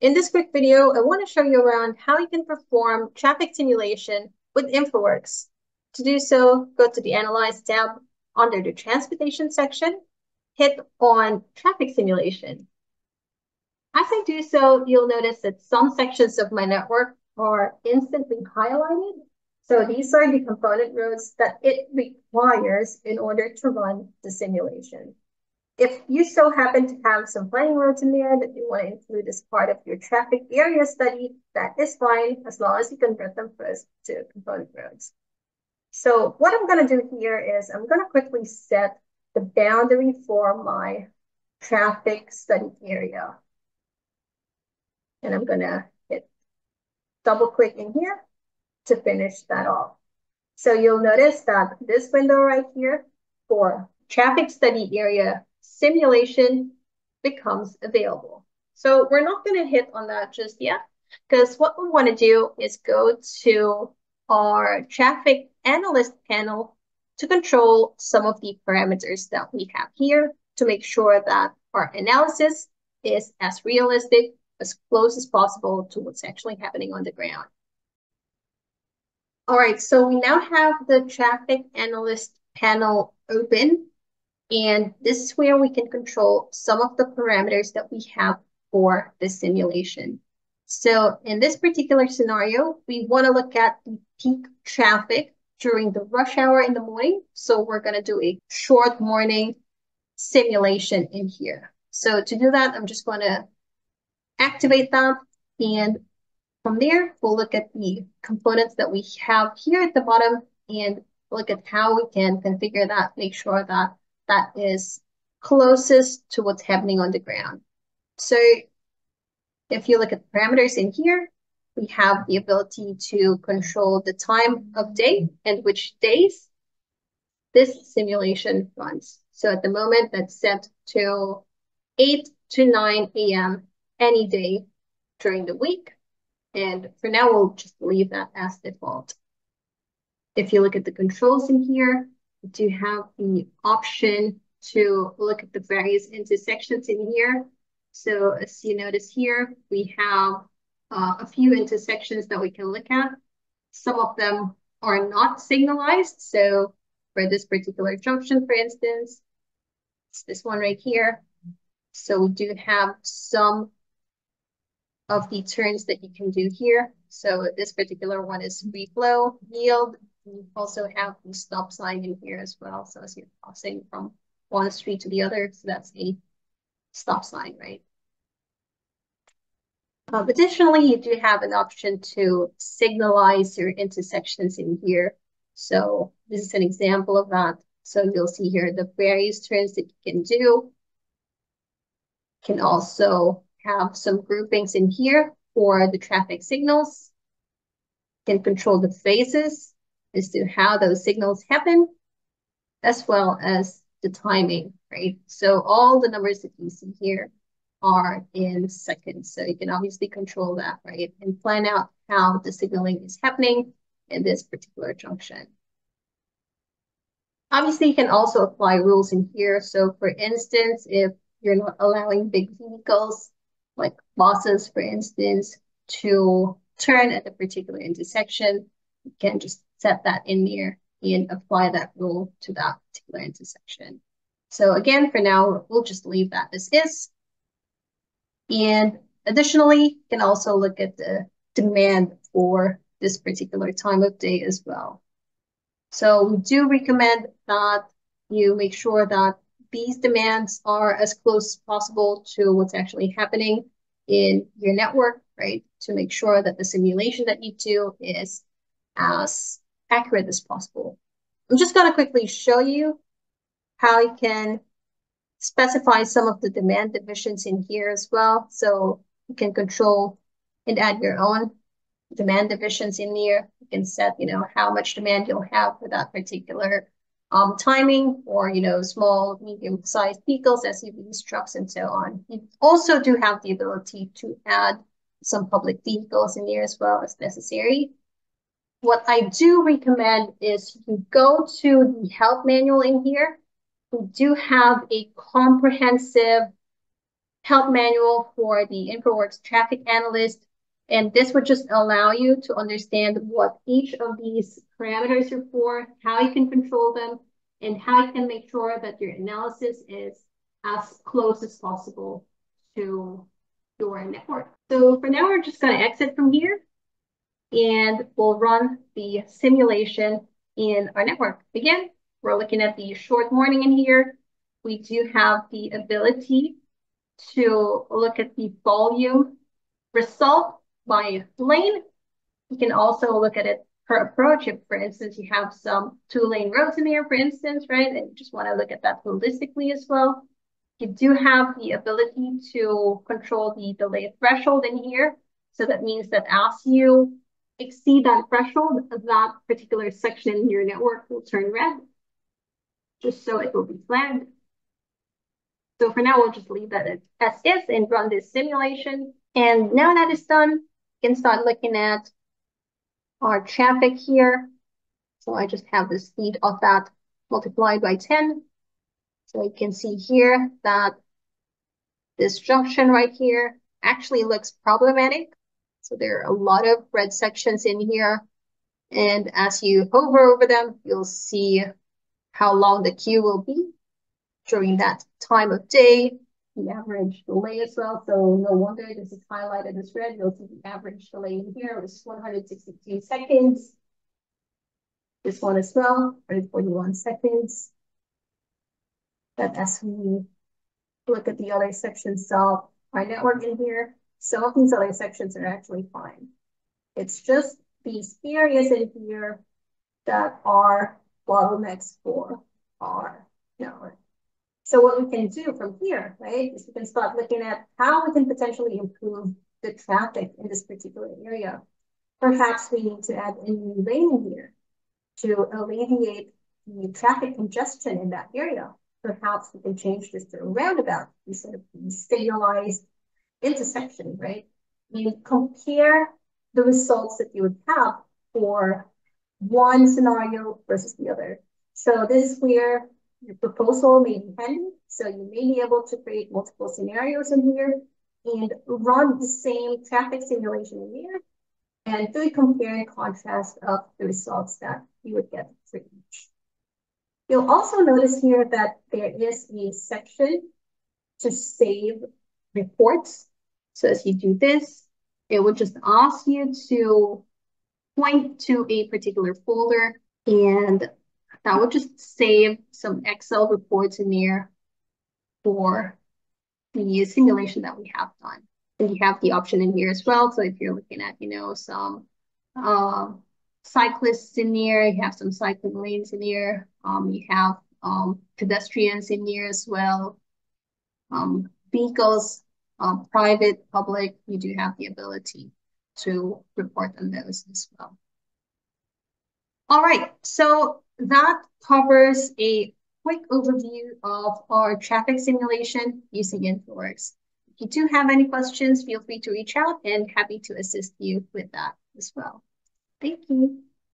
In this quick video, I want to show you around how you can perform traffic simulation with InfraWorks. To do so, go to the Analyze tab under the Transportation section, hit on Traffic Simulation. As I do so, you'll notice that some sections of my network are instantly highlighted. So these are the component roads that it requires in order to run the simulation. If you so happen to have some planning roads in there that you want to include as part of your traffic area study, that is fine as long as you convert them first to component roads. So what I'm going to do here is I'm going to quickly set the boundary for my traffic study area. And I'm going to hit double click in here to finish that off. So you'll notice that this window right here for traffic study area simulation becomes available. So we're not going to hit on that just yet because what we want to do is go to our traffic analyst panel to control some of the parameters that we have here to make sure that our analysis is as realistic, as close as possible to what's actually happening on the ground. All right, so we now have the traffic analyst panel open and this is where we can control some of the parameters that we have for the simulation. So in this particular scenario, we want to look at the peak traffic during the rush hour in the morning. So we're going to do a short morning simulation in here. So to do that, I'm just going to activate that. And from there, we'll look at the components that we have here at the bottom and look at how we can configure that, make sure that that is closest to what's happening on the ground. So if you look at the parameters in here, we have the ability to control the time of day and which days this simulation runs. So at the moment, that's set to 8 to 9 a.m. any day during the week. And for now, we'll just leave that as default. If you look at the controls in here, do have the option to look at the various intersections in here. So as you notice here, we have uh, a few intersections that we can look at. Some of them are not signalized. So for this particular junction, for instance, it's this one right here. So we do have some of the turns that you can do here. So this particular one is free flow, yield, you also have the stop sign in here as well. So as you're crossing from one street to the other, so that's a stop sign, right? Um, additionally, you do have an option to signalize your intersections in here. So this is an example of that. So you'll see here the various turns that you can do. Can also have some groupings in here for the traffic signals. Can control the phases as to how those signals happen, as well as the timing, right? So all the numbers that you see here are in seconds. So you can obviously control that, right? And plan out how the signaling is happening in this particular junction. Obviously, you can also apply rules in here. So for instance, if you're not allowing big vehicles like buses, for instance, to turn at a particular intersection, you can just set that in there and apply that rule to that particular intersection. So again, for now, we'll just leave that as is. And additionally, you can also look at the demand for this particular time of day as well. So we do recommend that you make sure that these demands are as close as possible to what's actually happening in your network, right? To make sure that the simulation that you do is as accurate as possible. I'm just going to quickly show you how you can specify some of the demand divisions in here as well. So you can control and add your own demand divisions in here. You can set, you know, how much demand you'll have for that particular um, timing or, you know, small, medium-sized vehicles, SUVs, trucks, and so on. You also do have the ability to add some public vehicles in here as well as necessary what I do recommend is you go to the help manual in here. We do have a comprehensive help manual for the InfraWorks traffic analyst. And this would just allow you to understand what each of these parameters are for, how you can control them, and how you can make sure that your analysis is as close as possible to your network. So for now, we're just going to exit from here and we'll run the simulation in our network. Again, we're looking at the short morning in here. We do have the ability to look at the volume result by lane. You can also look at it per approach. If, for instance, you have some two-lane roads in here, for instance, right, and you just want to look at that holistically as well. You do have the ability to control the delay threshold in here. So that means that as you exceed that threshold, that particular section in your network will turn red, just so it will be flagged. So for now, we'll just leave that as is and run this simulation. And now that is done, you can start looking at our traffic here. So I just have the speed of that multiplied by 10. So you can see here that this junction right here actually looks problematic. So there are a lot of red sections in here. And as you hover over them, you'll see how long the queue will be during that time of day, the average delay as well. So no wonder this is highlighted as red. You'll see the average delay in here is 162 seconds. This one as well, 141 seconds. But as we look at the other sections of our network in here, other sections are actually fine. It's just these areas in here that are bottlenecks for our network. So what we can do from here, right, is we can start looking at how we can potentially improve the traffic in this particular area. Perhaps we need to add a new lane here to alleviate the traffic congestion in that area. Perhaps we can change this to a roundabout instead of stabilized intersection, right? You compare the results that you would have for one scenario versus the other. So this is where your proposal may be handy. So you may be able to create multiple scenarios in here and run the same traffic simulation in here and do a compare and contrast of the results that you would get for each. You'll also notice here that there is a section to save reports. So as you do this, it would just ask you to point to a particular folder and that would just save some Excel reports in there for the simulation that we have done. And you have the option in here as well. So if you're looking at, you know, some uh, cyclists in there, you have some cycling lanes in here, um, you have um, pedestrians in here as well, um, vehicles, um, private, public, you do have the ability to report on those as well. All right, so that covers a quick overview of our traffic simulation using InfraWorks. If you do have any questions, feel free to reach out and happy to assist you with that as well. Thank you.